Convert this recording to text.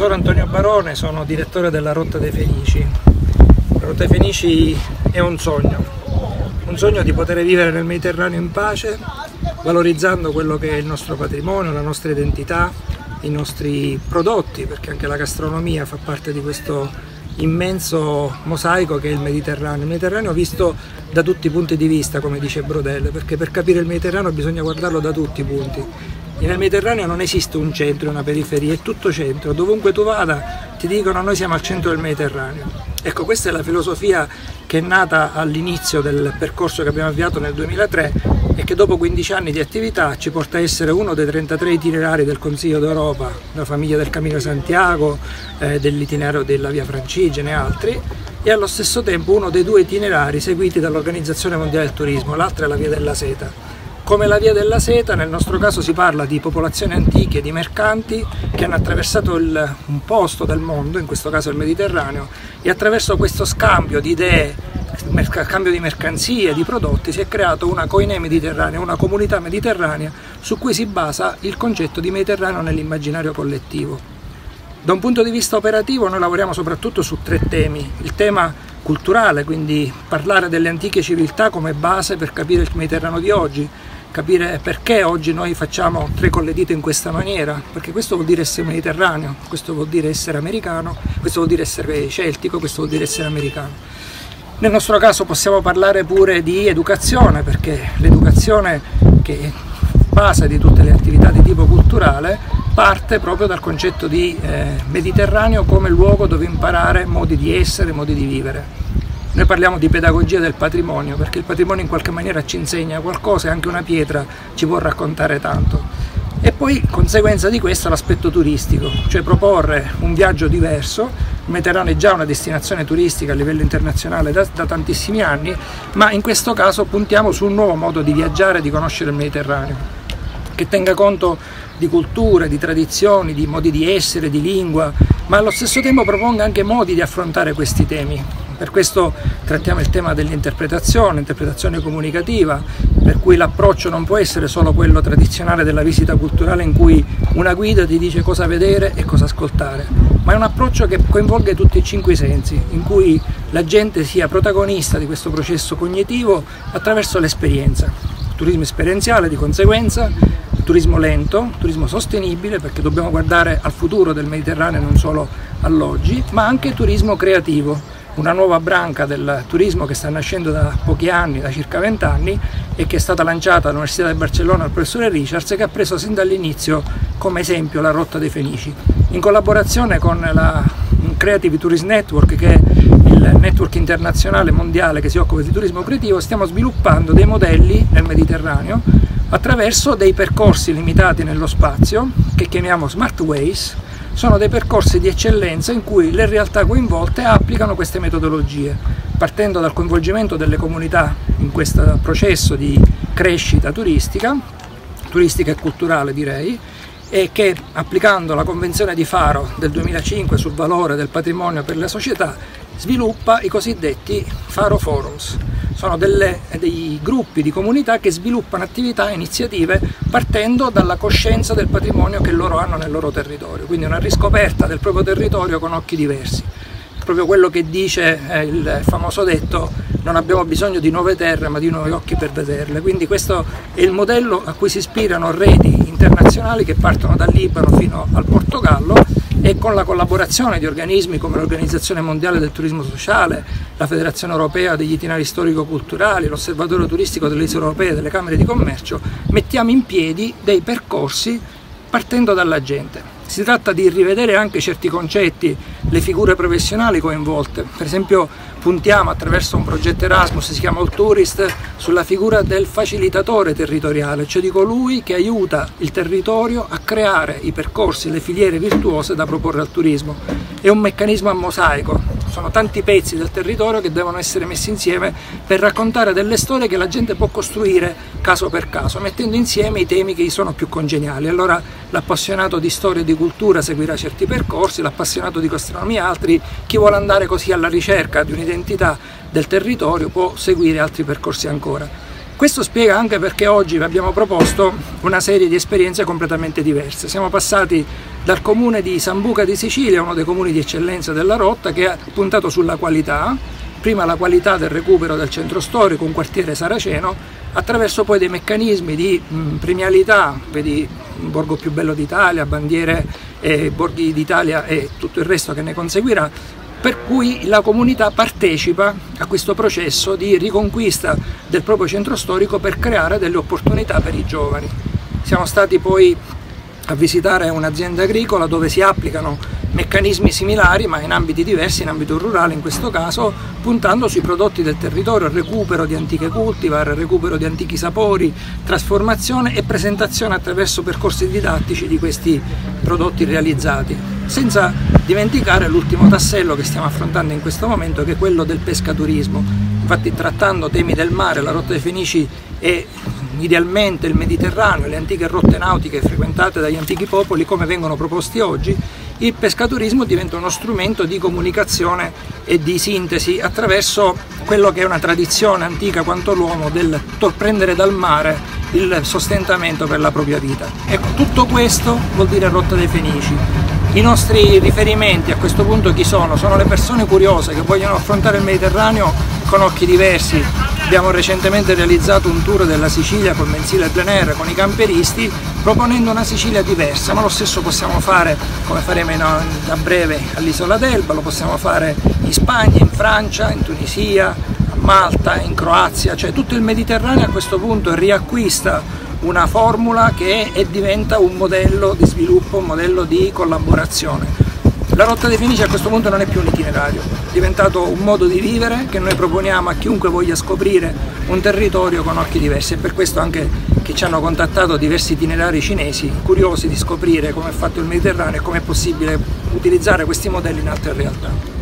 sono Antonio Barone, sono direttore della Rotta dei Fenici. La Rotta dei Fenici è un sogno, un sogno di poter vivere nel Mediterraneo in pace, valorizzando quello che è il nostro patrimonio, la nostra identità, i nostri prodotti, perché anche la gastronomia fa parte di questo immenso mosaico che è il Mediterraneo. Il Mediterraneo visto da tutti i punti di vista, come dice Brodelle, perché per capire il Mediterraneo bisogna guardarlo da tutti i punti nel Mediterraneo non esiste un centro e una periferia, è tutto centro. Dovunque tu vada ti dicono noi siamo al centro del Mediterraneo. Ecco, questa è la filosofia che è nata all'inizio del percorso che abbiamo avviato nel 2003 e che dopo 15 anni di attività ci porta a essere uno dei 33 itinerari del Consiglio d'Europa, la famiglia del Camino Santiago, eh, dell'itinerario della Via Francigene e altri, e allo stesso tempo uno dei due itinerari seguiti dall'Organizzazione Mondiale del Turismo, l'altro è la Via della Seta. Come la via della seta, nel nostro caso si parla di popolazioni antiche, di mercanti che hanno attraversato il, un posto del mondo, in questo caso il Mediterraneo, e attraverso questo scambio di idee, scambio di mercanzie, di prodotti, si è creato una coinè mediterranea, una comunità mediterranea su cui si basa il concetto di Mediterraneo nell'immaginario collettivo. Da un punto di vista operativo noi lavoriamo soprattutto su tre temi. Il tema culturale, quindi parlare delle antiche civiltà come base per capire il Mediterraneo di oggi, capire perché oggi noi facciamo tre con le dita in questa maniera, perché questo vuol dire essere mediterraneo, questo vuol dire essere americano, questo vuol dire essere celtico, questo vuol dire essere americano. Nel nostro caso possiamo parlare pure di educazione, perché l'educazione che è base di tutte le attività di tipo culturale parte proprio dal concetto di eh, Mediterraneo come luogo dove imparare modi di essere, modi di vivere. Noi parliamo di pedagogia del patrimonio perché il patrimonio in qualche maniera ci insegna qualcosa e anche una pietra ci può raccontare tanto. E poi, conseguenza di questo, l'aspetto turistico, cioè proporre un viaggio diverso. Il Mediterraneo è già una destinazione turistica a livello internazionale da, da tantissimi anni, ma in questo caso puntiamo su un nuovo modo di viaggiare e di conoscere il Mediterraneo, che tenga conto di culture, di tradizioni, di modi di essere, di lingua, ma allo stesso tempo proponga anche modi di affrontare questi temi. Per questo trattiamo il tema dell'interpretazione, interpretazione comunicativa, per cui l'approccio non può essere solo quello tradizionale della visita culturale in cui una guida ti dice cosa vedere e cosa ascoltare, ma è un approccio che coinvolge tutti e cinque i sensi, in cui la gente sia protagonista di questo processo cognitivo attraverso l'esperienza. Turismo esperienziale di conseguenza, turismo lento, turismo sostenibile perché dobbiamo guardare al futuro del Mediterraneo non solo all'oggi, ma anche turismo creativo una nuova branca del turismo che sta nascendo da pochi anni, da circa vent'anni, e che è stata lanciata all'Università di Barcellona dal professore Richards e che ha preso sin dall'inizio come esempio la rotta dei Fenici. In collaborazione con la Creative Tourism Network, che è il network internazionale mondiale che si occupa di turismo creativo, stiamo sviluppando dei modelli nel Mediterraneo attraverso dei percorsi limitati nello spazio che chiamiamo Smart Ways, sono dei percorsi di eccellenza in cui le realtà coinvolte applicano queste metodologie, partendo dal coinvolgimento delle comunità in questo processo di crescita turistica, turistica e culturale direi, e che applicando la Convenzione di Faro del 2005 sul valore del patrimonio per le società sviluppa i cosiddetti Faro Forums. Sono delle, dei gruppi di comunità che sviluppano attività e iniziative partendo dalla coscienza del patrimonio che loro hanno nel loro territorio, quindi una riscoperta del proprio territorio con occhi diversi. Proprio quello che dice eh, il famoso detto non abbiamo bisogno di nuove terre ma di nuovi occhi per vederle, quindi questo è il modello a cui si ispirano reti internazionali che partono dal Libano fino al Portogallo e con la collaborazione di organismi come l'Organizzazione Mondiale del Turismo Sociale, la Federazione Europea degli Itinerari Storico-Culturali, l'Osservatorio Turistico delle Isole Europee e delle Camere di Commercio, mettiamo in piedi dei percorsi partendo dalla gente. Si tratta di rivedere anche certi concetti, le figure professionali coinvolte. Per esempio puntiamo attraverso un progetto Erasmus, si chiama All Tourist, sulla figura del facilitatore territoriale, cioè di colui che aiuta il territorio a creare i percorsi, le filiere virtuose da proporre al turismo. È un meccanismo a mosaico, sono tanti pezzi del territorio che devono essere messi insieme per raccontare delle storie che la gente può costruire caso per caso, mettendo insieme i temi che gli sono più congeniali. Allora l'appassionato di storia e di cultura seguirà certi percorsi, l'appassionato di gastronomia altri, chi vuole andare così alla ricerca di un'identità del territorio può seguire altri percorsi ancora. Questo spiega anche perché oggi vi abbiamo proposto una serie di esperienze completamente diverse. Siamo passati dal comune di Sambuca di Sicilia, uno dei comuni di eccellenza della rotta, che ha puntato sulla qualità, prima la qualità del recupero del centro storico, un quartiere saraceno, attraverso poi dei meccanismi di premialità, vedi Borgo più bello d'Italia, bandiere eh, Borghi d'Italia e tutto il resto che ne conseguirà, per cui la comunità partecipa a questo processo di riconquista del proprio centro storico per creare delle opportunità per i giovani. Siamo stati poi a visitare un'azienda agricola dove si applicano meccanismi similari ma in ambiti diversi, in ambito rurale in questo caso, puntando sui prodotti del territorio, recupero di antiche cultivar, recupero di antichi sapori, trasformazione e presentazione attraverso percorsi didattici di questi prodotti realizzati, senza dimenticare l'ultimo tassello che stiamo affrontando in questo momento che è quello del pescaturismo. Infatti trattando temi del mare, la rotta dei Fenici è idealmente il Mediterraneo, le antiche rotte nautiche frequentate dagli antichi popoli come vengono proposti oggi, il pescaturismo diventa uno strumento di comunicazione e di sintesi attraverso quello che è una tradizione antica quanto l'uomo del prendere dal mare il sostentamento per la propria vita. Ecco, tutto questo vuol dire rotta dei Fenici. I nostri riferimenti a questo punto chi sono? Sono le persone curiose che vogliono affrontare il Mediterraneo con occhi diversi, Abbiamo recentemente realizzato un tour della Sicilia col mensile plein air con i camperisti proponendo una Sicilia diversa, ma lo stesso possiamo fare come faremo in, a breve all'isola d'Elba, lo possiamo fare in Spagna, in Francia, in Tunisia, a Malta, in Croazia, cioè tutto il Mediterraneo a questo punto riacquista una formula che è, diventa un modello di sviluppo, un modello di collaborazione. La rotta dei Fenici a questo punto non è più un itinerario, è diventato un modo di vivere che noi proponiamo a chiunque voglia scoprire un territorio con occhi diversi e per questo anche che ci hanno contattato diversi itinerari cinesi curiosi di scoprire come è fatto il Mediterraneo e come è possibile utilizzare questi modelli in altre realtà.